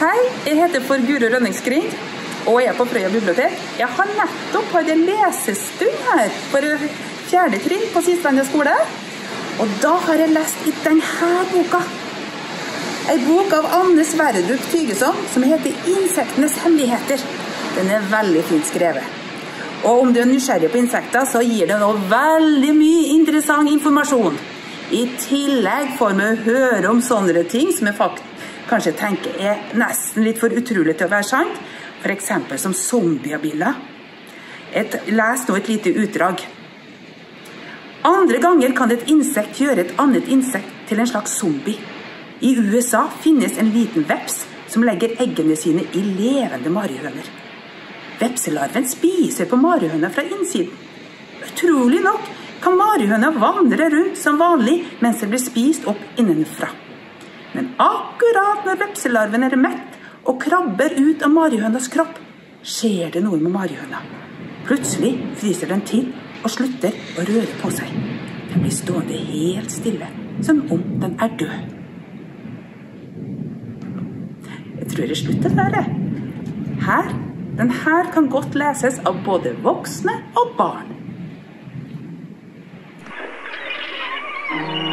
Hei, jeg heter for Guro Rønningsgrind og er på Frøya bibliotek. Jeg har nettopp hatt en lesestund her for fjerde trinn på Sistlandet skole. Og da har jeg lest i denne boka. En bok av Anne Sverdrup Tygeson som heter 'Insektenes hemmeligheter'. Den er veldig fint skrevet. Og om du er nysgjerrig på insekter, så gir den òg veldig mye interessant informasjon. I tillegg får vi høre om sånne ting som vi kanskje tenker er nesten litt for utrolig til å være sant. F.eks. som zombiebiller. Les nå et lite utdrag. Andre ganger kan et insekt gjøre et annet insekt til en slags zombie. I USA finnes en liten veps som legger eggene sine i levende marihøner. Vepselarven spiser på marihøna fra innsiden. Utrolig nok kan marihøna vandre rundt som vanlig mens den blir spist opp innenfra. Men akkurat når vepselarven er mett og krabber ut av marihønas kropp, skjer det noe med marihøna. Plutselig fryser den til og slutter å røre på seg. Den blir stående helt stille, som om den er død. Jeg tror det slutter der, jeg. Her. Den her kan godt leses av både voksne og barn. Thank you.